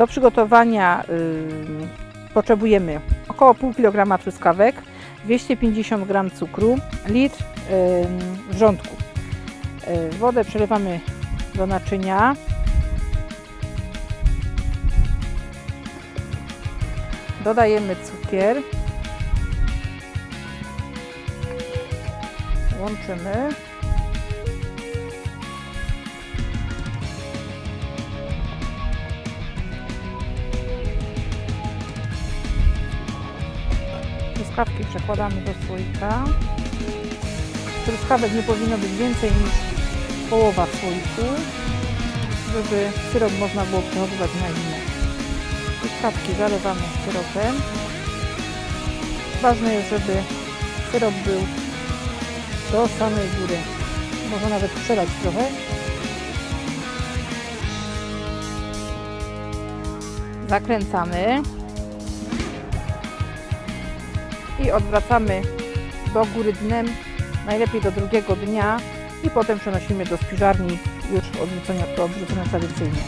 Do przygotowania y, potrzebujemy około pół kilograma truskawek, 250 g cukru, litr y, wrzątku. Y, wodę przelewamy do naczynia. Dodajemy cukier. Łączymy. Truskawki przekładamy do słoika. Truskawek nie powinno być więcej niż połowa słoiku, żeby syrop można było przechowywać na zimę. Truskawki zalewamy syropem. Ważne jest, żeby syrop był do samej góry. Można nawet przelać trochę. Zakręcamy i odwracamy do góry dnem, najlepiej do drugiego dnia i potem przenosimy do spiżarni już odwrócenia, to odwrócone tradycyjnie.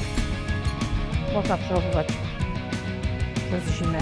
Można przechowywać przez zimę.